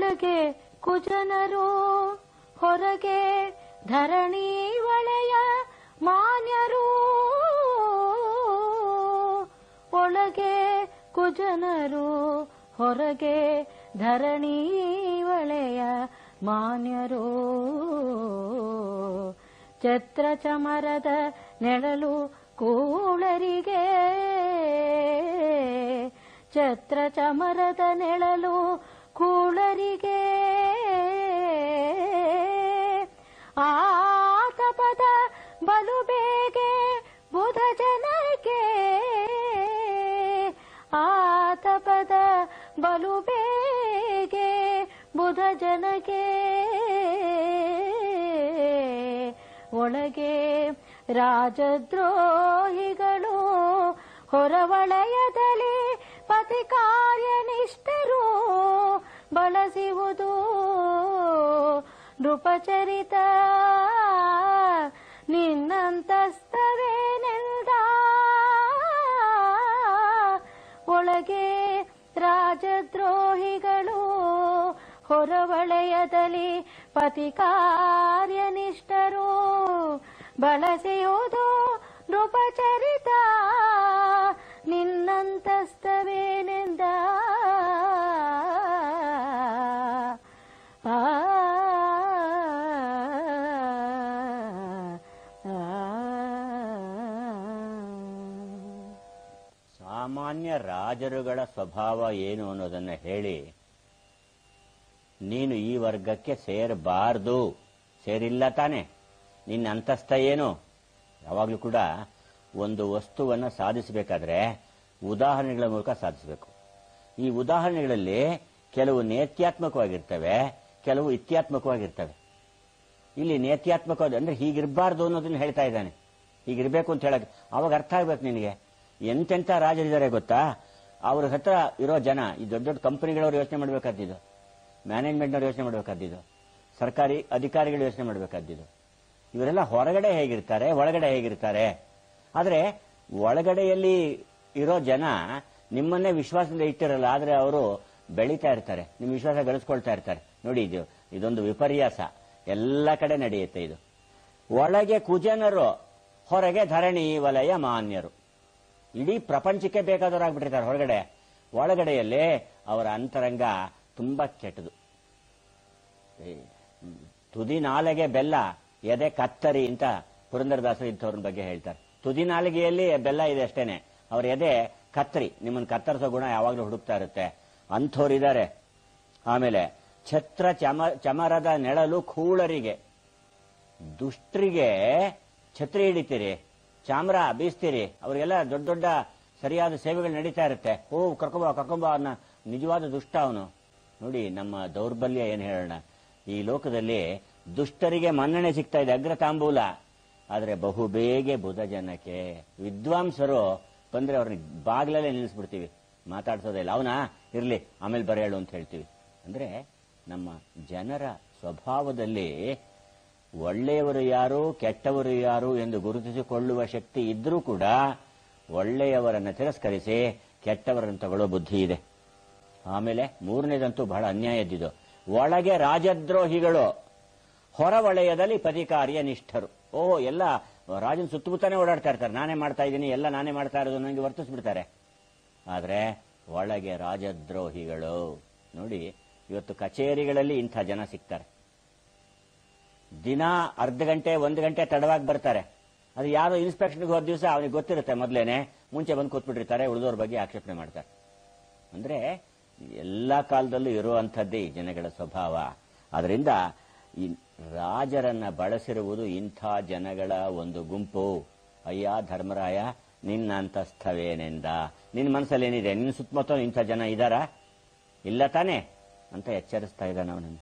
ಒಳಗೆ ಕುಜನರು, ಹೊರಗೆ ಧರಣಿ ಒಳೆಯ ಮಾನ್ಯರು. ಒಳಗೆ ಕುಜನರು, ಹೊರಗೆ ಧರಣಿ ಒಳೆಯ ಮಾನ್ಯರು. ಛತ್ರ ಚಮರದ ನೆಳಲು ಕೂಳರಿಗೆ, ಛತ್ರ ಚಮರದ ನೆಳಲು ಕೂಳರಿಗೆ ಆತಪದ ಬಲು ಬೇಗೆ ಬುಧ ಜನಕ್ಕೆ ಆತಪದ ಬಲು ಬೇಗೆ ಬುಧ ಜನಕ್ಕೆ ಒಳಗೆ ರಾಜದ್ರೋಹಿಗಳು ಬಳಸುವುದು ನೃಪಚರಿತ ನಿನ್ನಂತಸ್ತವೇನೆಲ್ದ ಒಳಗೆ ರಾಜದ್ರೋಹಿಗಳು ಹೊರವಳೆಯದಲ್ಲಿ ಪತಿ ಕಾರ್ಯನಿಷ್ಠರು ಬಳಸೆಯುವುದು ನೃಪಚರಿತ. ಸಾಮಾನ್ಯ ರಾಜರುಗಳ ಸ್ವಭಾವ ಏನು ಅನ್ನೋದನ್ನ ಹೇಳಿ, ನೀನು ಈ ವರ್ಗಕ್ಕೆ ಸೇರಬಾರ್ದು. ಸೇರಿಲ್ಲ ತಾನೆ. ನಿನ್ನ ಅಂತಸ್ಥ ಏನು? ಯಾವಾಗಲೂ ಕೂಡ ಒಂದು ವಸ್ತುವನ್ನ ಸಾಧಿಸಬೇಕಾದ್ರೆ ಉದಾಹರಣೆಗಳ ಮೂಲಕ ಸಾಧಿಸಬೇಕು. ಈ ಉದಾಹರಣೆಗಳಲ್ಲಿ ಕೆಲವು ನೇತ್ಯಾತ್ಮಕವಾಗಿರ್ತವೆ, ಕೆಲವು ಇತ್ಯಾತ್ಮಕವಾಗಿರ್ತವೆ. ಇಲ್ಲಿ ನೇತ್ಯಾತ್ಮಕವಾದ ಅಂದ್ರೆ ಹೀಗಿರಬಾರ್ದು ಅನ್ನೋದನ್ನ ಹೇಳ್ತಾ ಇದ್ದಾನೆ. ಹೀಗಿರ್ಬೇಕು ಅಂತ ಹೇಳಕ್ ಅವಾಗ ಅರ್ಥ ಆಗ್ಬೇಕು ನಿನಗೆ. ಎಂತೆಂತ ರಾಜರಿದ್ದಾರೆ ಗೊತ್ತಾ? ಅವ್ರ ಹತ್ರ ಇರೋ ಜನ, ಈ ದೊಡ್ಡ ದೊಡ್ಡ ಕಂಪನಿಗಳವ್ರು ಯೋಚನೆ ಮಾಡಬೇಕಾದಿದ್ದು ಮ್ಯಾನೇಜ್ಮೆಂಟ್ನವ್ರು ಯೋಚನೆ ಮಾಡಬೇಕಾದಿದ್ದು ಸರ್ಕಾರಿ ಅಧಿಕಾರಿಗಳು ಯೋಚನೆ ಮಾಡಬೇಕಾದಿದ್ದು ಇವರೆಲ್ಲ ಹೊರಗಡೆ ಹೇಗಿರ್ತಾರೆ, ಒಳಗಡೆ ಹೇಗಿರ್ತಾರೆ? ಆದರೆ, ಒಳಗಡೆಯಲ್ಲಿ ಇರೋ ಜನ ನಿಮ್ಮನ್ನೇ ವಿಶ್ವಾಸದಿಂದ ಇಟ್ಟಿರಲ್ಲ, ಆದರೆ ಅವರು ಬೆಳೀತಾ ಇರ್ತಾರೆ. ನಿಮ್ಮ ವಿಶ್ವಾಸ ಗಳಿಸ್ಕೊಳ್ತಾ ಇರ್ತಾರೆ. ನೋಡಿ ಇದು, ಇದೊಂದು ವಿಪರ್ಯಾಸ. ಎಲ್ಲ ಕಡೆ ನಡೆಯುತ್ತೆ ಇದು. ಒಳಗೆ ಕುಜನರು, ಹೊರಗೆ ಧರಣಿ ವಲಯ ಮಾನ್ಯರು. ಇಡೀ ಪ್ರಪಂಚಕ್ಕೆ ಬೇಕಾದವರಾಗ್ಬಿಟ್ಟಿರ್ತಾರೆ ಹೊರಗಡೆ. ಒಳಗಡೆಯಲ್ಲಿ ಅವರ ಅಂತರಂಗ ತುಂಬಾ ಕೆಟ್ಟದು. ಏ, ತುದಿ ನಾಲೆಗೆ ಬೆಲ್ಲ ಎದೆ ಕತ್ತರಿ ಅಂತ ಪುರಂದರದಾಸರು ಇಂಥವ್ರ ಬಗ್ಗೆ ಹೇಳ್ತಾರೆ. ತುದಿ ನಾಲಿಗೆಯಲ್ಲಿ ಬೆಲ್ಲ ಇದೆ ಅಷ್ಟೇನೆ. ಅವ್ರ ಎದೆ ಕತ್ತರಿ ನಿಮ್ಮನ್ನು ಕತ್ತರಿಸೋ ಗುಣ ಯಾವಾಗಲೂ ಹುಡುಕ್ತಾ ಇರುತ್ತೆ. ಅಂಥವ್ರಿದ್ದಾರೆ ಆಮೇಲೆ ಛತ್ರ ಚಮ ಚಮರದ ನೆಳಲು ಕೂಳರಿಗೆ. ದುಷ್ಟರಿಗೆ ಛತ್ರಿ ಹಿಡಿತೀರಿ. ಚಾಮ್ರ ಬೀಸ್ತೀರಿ. ಅವರಿಗೆಲ್ಲ ದೊಡ್ಡ ದೊಡ್ಡ ಸರಿಯಾದ ಸೇವೆಗಳು ನಡೀತಾ ಇರುತ್ತೆ. ಓ ಕರ್ಕೊಂಬ ಕರ್ಕೊಂಬ ಅನ್ನ ನಿಜವಾದ ದುಷ್ಟ ಅವನು. ನೋಡಿ, ನಮ್ಮ ದೌರ್ಬಲ್ಯ ಏನ್ ಹೇಳೋಣ? ಈ ಲೋಕದಲ್ಲಿ ದುಷ್ಟರಿಗೆ ಮನ್ನಣೆ ಸಿಗ್ತಾ ಇದೆ ಅಗ್ರ ತಾಂಬೂಲ ಆದ್ರೆ ಬಹು ಬೇಗೆ ಬುಧ ಜನಕ್ಕೆ ವಿದ್ವಾಂಸರು ಬಂದ್ರೆ ಅವ್ರನ್ನ ಬಾಗ್ಲಲ್ಲೇ ನಿಲ್ಲಿಸ್ಬಿಡ್ತೀವಿ. ಮಾತಾಡ್ಸೋದೇ ಇಲ್ಲ ಅವನ? ಇರ್ಲಿ, ಆಮೇಲೆ ಬರೆಯಳು ಅಂತ ಹೇಳ್ತೀವಿ. ಅಂದ್ರೆ ನಮ್ಮ ಜನರ ಸ್ವಭಾವದಲ್ಲಿ ಒಳ್ಳೆಯವರು ಯಾರು, ಕೆಟ್ಟವರು ಯಾರು ಎಂದು ಗುರುತಿಸಿಕೊಳ್ಳುವ ಶಕ್ತಿ ಇದ್ರೂ ಕೂಡ ಒಳ್ಳೆಯವರನ್ನು ತಿರಸ್ಕರಿಸಿ ಕೆಟ್ಟವರನ್ನು ತಗೊಳ್ಳೋ ಬುದ್ಧಿ ಇದೆ. ಆಮೇಲೆ ಮೂರನೇದಂತೂ ಬಹಳ ಅನ್ಯಾಯದ್ದಿದು. ಒಳಗೆ ರಾಜದ್ರೋಹಿಗಳು. ಹೊರ ವಲಯದಲ್ಲಿ ನಿಷ್ಠರು. ಓ ಎಲ್ಲ ರಾಜನ ಸುತ್ತಮುತ್ತಾನೆ ಓಡಾಡ್ತಾ ಇರ್ತಾರೆ. ನಾನೇ ಮಾಡ್ತಾ ಇದ್ದೀನಿ, ಎಲ್ಲ ನಾನೇ ಮಾಡ್ತಾ ಇರೋದು ನನಗೆ ವರ್ತಿಸ್ಬಿಡ್ತಾರೆ. ಆದರೆ ಒಳಗೆ ರಾಜದ್ರೋಹಿಗಳು. ನೋಡಿ, ಇವತ್ತು ಕಚೇರಿಗಳಲ್ಲಿ ಇಂಥ ಜನ ಸಿಗ್ತಾರೆ. ದಿನ ಅರ್ಧ ಗಂಟೆ, ಒಂದು ಗಂಟೆ ತಡವಾಗಿ ಬರ್ತಾರೆ. ಅದು ಯಾರು ಇನ್ಸ್ಪೆಕ್ಷನ್ಗೆ ಹೋದ ದಿವಸ ಅವನಿಗೆ ಗೊತ್ತಿರುತ್ತೆ ಮೊದಲೇನೆ, ಮುಂಚೆ ಬಂದು ಕೂತ್ಬಿಟ್ಟಿರ್ತಾರೆ ಉಳಿದವ್ರ ಬಗ್ಗೆ ಆಕ್ಷೇಪಣೆ ಮಾಡ್ತಾರೆ. ಅಂದ್ರೆ ಎಲ್ಲಾ ಕಾಲದಲ್ಲೂ ಇರುವಂಥದ್ದೇ ಈ ಜನಗಳ ಸ್ವಭಾವ. ಅದರಿಂದ ಈ ರಾಜರನ್ನ ಬಳಸಿರುವುದು ಇಂಥ ಜನಗಳ ಒಂದು ಗುಂಪು. ಅಯ್ಯ ಧರ್ಮರಾಯ, ನಿನ್ನ ಅಂತಸ್ಥವೇನೆಂದ? ನಿನ್ನ ಮನಸ್ಸಲ್ಲಿ ಏನಿದೆ ನಿನ್ನ ಸುತ್ತಮುತ್ತ ಇಂಥ ಜನ ಇದ್ದಾರಾ ಇಲ್ಲ ತಾನೇ? ಅಂತ ಎಚ್ಚರಿಸ್ತಾ ಇದ್ದಾನ ಅವನನ್ನು.